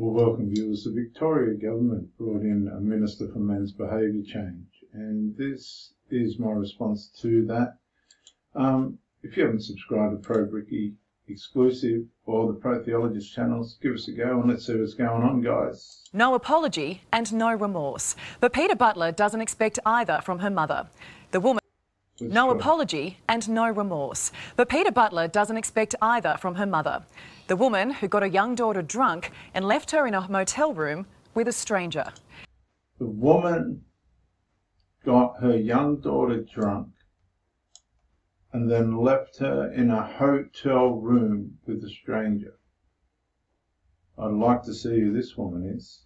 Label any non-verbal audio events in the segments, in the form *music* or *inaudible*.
Well, welcome viewers. The Victoria Government brought in a Minister for Men's Behaviour Change, and this is my response to that. Um, if you haven't subscribed to Pro Bricky exclusive or the Pro Theologist channels, give us a go and let's see what's going on, guys. No apology and no remorse. But Peter Butler doesn't expect either from her mother. The woman. No apology and no remorse. But Peter Butler doesn't expect either from her mother. The woman who got her young daughter drunk and left her in a motel room with a stranger. The woman got her young daughter drunk and then left her in a hotel room with a stranger. I'd like to see who this woman is.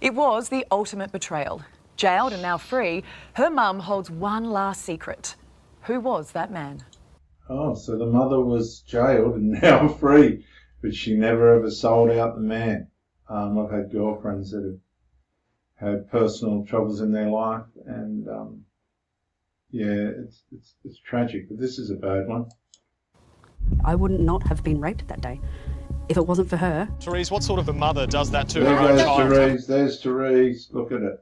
It was the ultimate betrayal. Jailed and now free, her mum holds one last secret. Who was that man? Oh, so the mother was jailed and *laughs* now free, but she never ever sold out the man. Um, I've had girlfriends that have had personal troubles in their life, and um, yeah, it's, it's it's tragic. But this is a bad one. I would not not have been raped that day if it wasn't for her. Therese, what sort of a mother does that to There her own goes child? Therese. There's Therese. Look at it.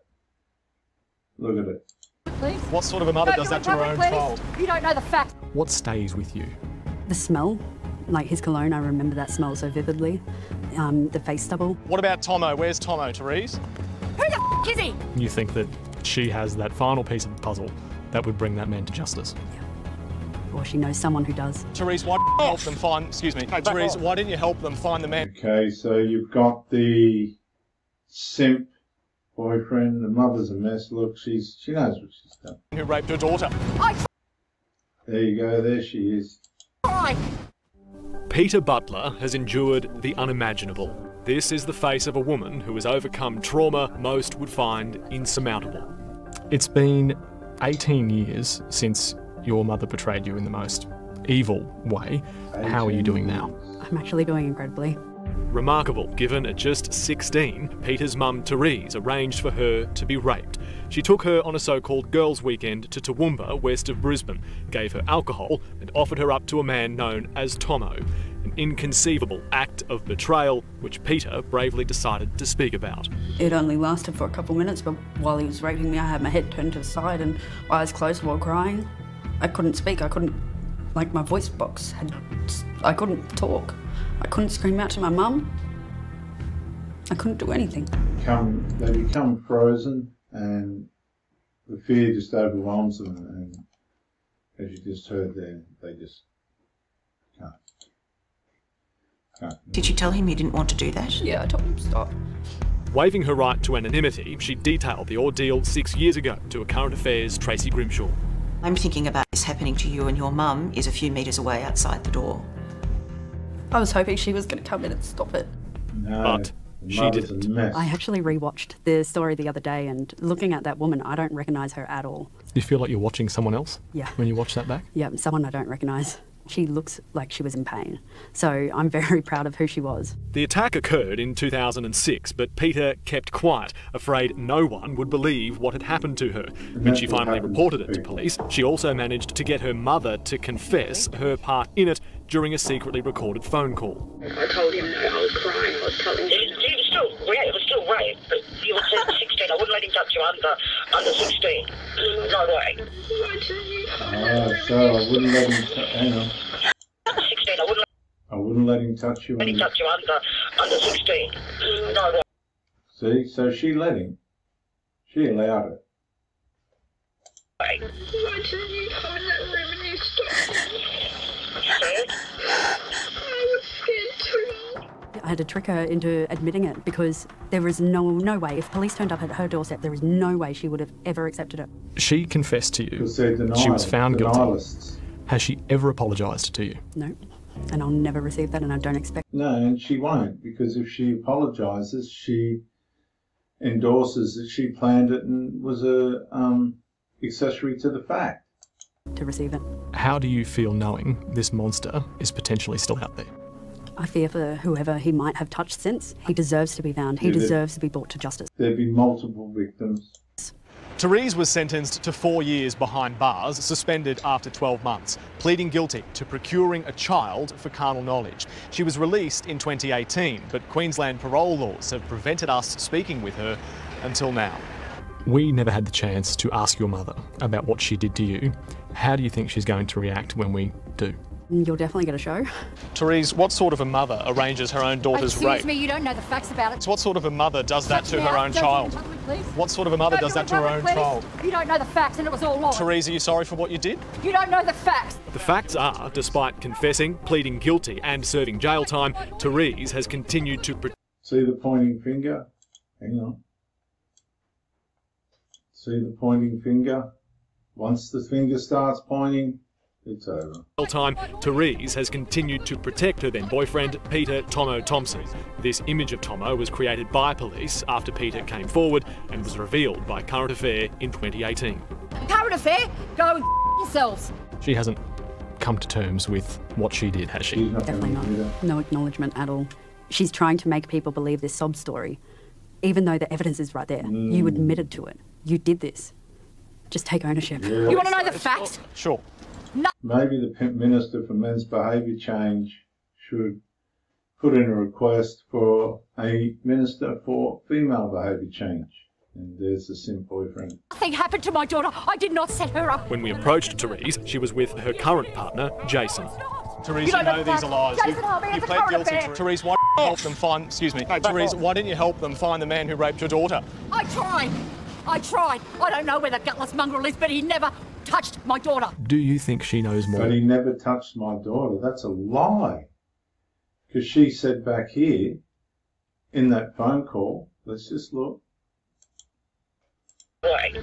Look at it. Please. What sort of a mother does that to her own public, child? You don't know the facts. What stays with you? The smell, like his cologne, I remember that smell so vividly. Um, the face stubble. What about Tomo? Where's Tomo, Therese? Who the f- is he? You think that she has that final piece of the puzzle that would bring that man to justice? Yeah Or she knows someone who does. Therese, why didn't you help them find? Excuse me, Therese, why didn't you help them find the man Okay, so you've got the simp boyfriend. The mother's a mess. Look, she's she knows what she's done. who raped her daughter? I There you go. There she is. tried. Peter Butler has endured the unimaginable. This is the face of a woman who has overcome trauma most would find insurmountable. It's been 18 years since your mother betrayed you in the most evil way. How are you doing now? I'm actually doing incredibly. Remarkable, given at just 16, Peter's mum Therese arranged for her to be raped. She took her on a so called girls' weekend to Toowoomba, west of Brisbane, gave her alcohol, and offered her up to a man known as Tomo. An inconceivable act of betrayal, which Peter bravely decided to speak about. It only lasted for a couple of minutes, but while he was raping me, I had my head turned to the side and eyes closed while crying. I couldn't speak. I couldn't, like, my voice box had. I couldn't talk. I couldn't scream out to my mum. I couldn't do anything. Become they become frozen, and the fear just overwhelms them. And as you just heard there, they just can't. Can't. Did you tell him you didn't want to do that? Yeah, I told him to stop. Waiving her right to anonymity, she detailed the ordeal six years ago to a current affairs Tracy Grimshaw. I'm thinking about this happening to you and your mum is a few metres away outside the door. I was hoping she was going to come in and stop it. No, But she didn't. mess. I actually rewatched the story the other day, and looking at that woman, I don't recognise her at all. Do you feel like you're watching someone else Yeah. when you watch that back? Yeah, someone I don't recognise. She looks like she was in pain. So I'm very *laughs* proud of who she was. The attack occurred in 2006, but Peter kept quiet, afraid no one would believe what had happened to her. When she finally reported it to police, she also managed to get her mother to confess her part in it during a secretly recorded phone call. I told him no, I was crying. I was telling him. He was still, yeah, it was still rape, but you were 16. I wouldn't let him touch you under, under 16. No way. Why did you? Oh, so I wouldn't let him. T- hang on. 16, I wouldn't I wouldn't let him touch you. let him under- touch you under, under 16. No way. See, so she let him. She allowed it. Why did you come in that room and you stopped I had to trick her into admitting it because there was no no way. If police turned up at her doorstep, there is no way she would have ever accepted it. She confessed to you. Denial, She was found guilty. Has she ever apologised to you? No. And I'll never receive that, and I don't expect. No, and she won't because if she apologises, she endorses that she planned it and was a um, accessory to the fact. to receive it. How do you feel knowing this monster is potentially still out there? I fear for whoever he might have touched since. He deserves to be found. He Yeah, deserves to be brought to justice. There'd be multiple victims. Therese was sentenced to four years behind bars, suspended after 12 months, pleading guilty to procuring a child for carnal knowledge. She was released in 2018, but Queensland parole laws have prevented us speaking with her until now. We never had the chance to ask your mother about what she did to you. How do you think she's going to react when we do? You'll definitely get a show. Therese, what sort of a mother arranges her own daughter's Excuse rape? me, you don't know the facts about it. So what sort of a mother does that to her out. own Don't child? do it in public. What sort of a mother Don't does that to in her own child? You don't know the facts and it was all lies. Therese, are you sorry for what you did? You don't know the facts. The facts are, despite confessing, pleading guilty, and serving jail time, Therese has continued to. Pre- See the pointing finger? Hang on. See the pointing finger? Once the finger starts pointing, it's over. jail time, Therese has continued to protect her then boyfriend, Peter Tomo Thompson. This image of Tomo was created by police after Peter came forward and was revealed by Current Affair in 2018. Current affair, go and yourselves. She hasn't come to terms with what she did, has she? Definitely going to do not. No acknowledgement at all. She's trying to make people believe this sob story, even though the evidence is right there. You mm. admitted to it. You did this. Just take ownership. Yeah. You want to know the facts? Sure. Maybe the Minister for Men's Behaviour Change should put in a request for a Minister for Female Behaviour Change. And there's the simp boyfriend. Nothing happened to my daughter. I did not set her up. When we approached Therese, she was with her current partner, Jason. Therese, You you, know know the these are lies. facts. You, Jason Harvey, you it's pled guilty. affair. Therese, why didn't you help them find? Excuse me, Therese, why didn't you help them find the man who raped your daughter? I tried. I tried. I don't know where the gutless mongrel is, but he never touched my daughter. Do you think she knows more? But he never touched my daughter. That's a lie. Because she said back here in that phone call, let's just look. Right.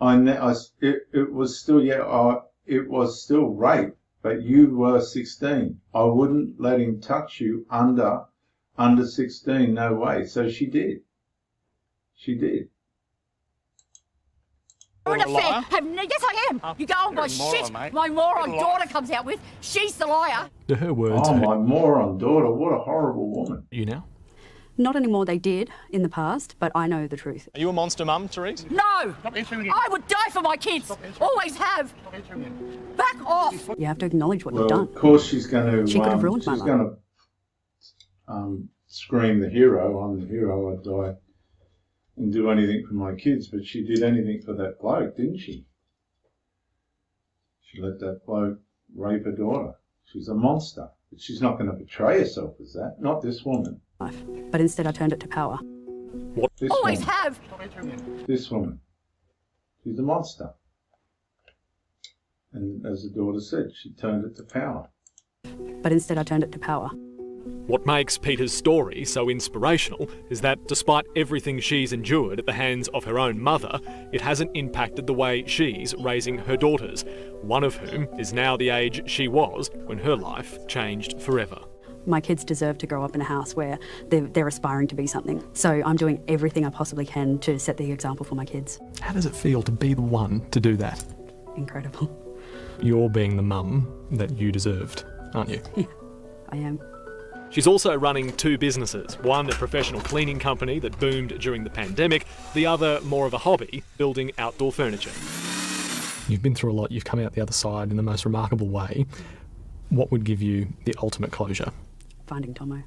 I, ne- I s- it, it was still, yeah, I, it was still rape, but you were 16. I wouldn't let him touch you under, under 16. No way. So she did. She did. Current a liar? affair. Have yes, I am. you go on by moron, shit mate. my moron You're daughter comes out with. She's the liar. Do her words Oh, my moron daughter. What a horrible woman. you now? Not anymore, they did in the past, but I know the truth. Are you a monster mum, Therese? No. I would die for my kids. Always have. Back off. You have to acknowledge what Well, you've done. of course she's going to. She could have um, ruined my life. She's going to um, scream the hero. I'm the hero. I'd die and do anything for my kids. But she did anything for that bloke, didn't she? She let that bloke rape her daughter. She's a monster. But she's not going to betray herself as that. Not this woman. But instead, I turned it to power. This Always woman. have. This woman. She's a monster. And as the daughter said, she turned it to power. But instead, I turned it to power. What makes Peter's story so inspirational is that despite everything she's endured at the hands of her own mother, it hasn't impacted the way she's raising her daughters, one of whom is now the age she was when her life changed forever. My kids deserve to grow up in a house where they're, they're aspiring to be something. So I'm doing everything I possibly can to set the example for my kids. How does it feel to be the one to do that? Incredible. You're being the mum that you deserved, aren't you? *laughs* Yeah, I am. She's also running two businesses one a professional cleaning company that boomed during the pandemic, the other more of a hobby, building outdoor furniture. You've been through a lot, you've come out the other side in the most remarkable way. What would give you the ultimate closure? Finding Tomo.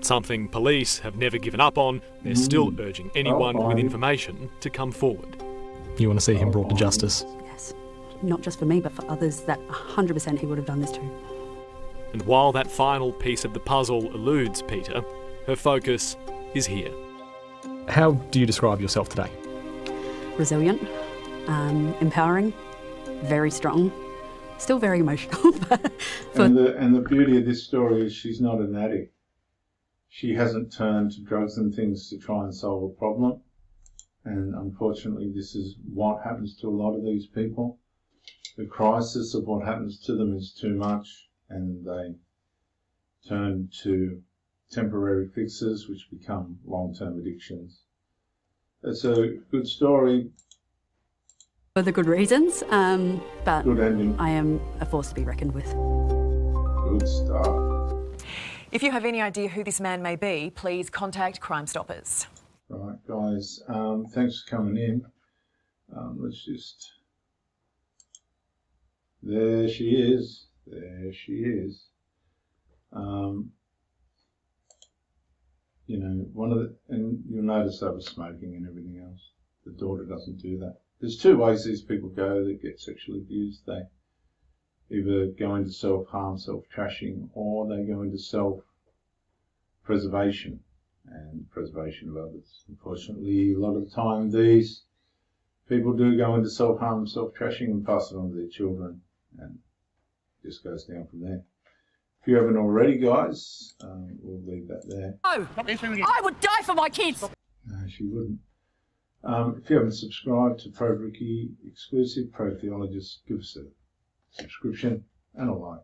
Something police have never given up on, they're still urging anyone with information to come forward. You want to see him brought to justice? Yes. Not just for me, but for others that 100% he would have done this to. And while that final piece of the puzzle eludes Peter, her focus is here. How do you describe yourself today? Resilient, um, empowering, very strong, still very emotional. *laughs* but for, And the and the beauty of this story is she's not an addict. She hasn't turned to drugs and things to try and solve a problem. And unfortunately, this is what happens to a lot of these people. The crisis of what happens to them is too much, and they turn to temporary fixes, which become long-term addictions. It's a good story, for the good reasons, um, but good ending, I am a force to be reckoned with. good start. If you have any idea who this man may be, please contact Crime Stoppers. Right, guys. Um, thanks for coming in. Um, let's just. There she is. There she is. Um, you know, one of the, and you'll notice I was smoking and everything else. The daughter doesn't do that. There's two ways these people go that get sexually abused. They either go into self-harm, self-trashing, or they go into self-preservation and preservation of others. Unfortunately, a lot of the time these people do go into self-harm, self-trashing and pass it on to their children and just goes down from there. If you haven't already, guys, um, we'll leave that there. No! I would die for my kids! No, she wouldn't. Um, if you haven't subscribed to Pro Ricky Exclusive Pro Theologist, give us a subscription and a like.